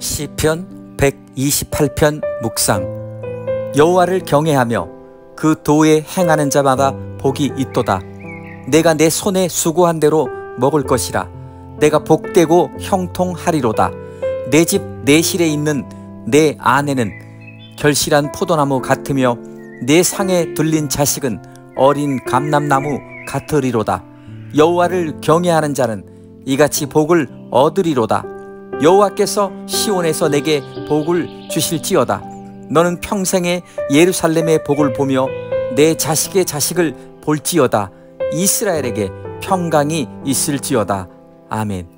시편 128편 묵상. 여호와를 경외하며 그 도에 행하는 자마다 복이 있도다. 내가 내 손에 수고한 대로 먹을 것이라. 내가 복되고 형통하리로다. 내 집 내실에 있는 내 아내는 결실한 포도나무 같으며 내 상에 들린 자식은 어린 감람나무 같으리로다. 여호와를 경외하는 자는 이같이 복을 얻으리로다 여호와께서 시온에서 내게 복을 주실지어다. 너는 평생에 예루살렘의 복을 보며 내 자식의 자식을 볼지어다. 이스라엘에게 평강이 있을지어다. 아멘